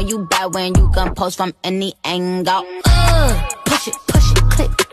know you bad when you can post from any angle. Uh, push it, push it, click